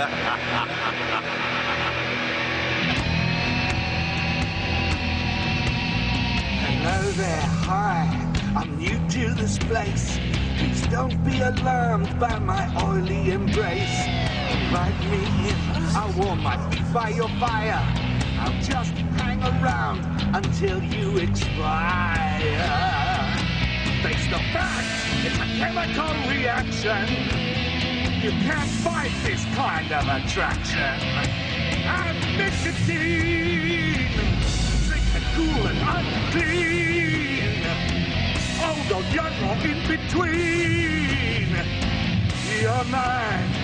Hello there, hi. I'm new to this place. Please don't be alarmed by my oily embrace. Invite me in, I'll warm my feet by your fire. I'll just hang around until you expire. Face the facts, it's a chemical reaction. You can't fight this kind of attraction. And nicotine, drink it cool and unclean. Although you're not in between. You're mine,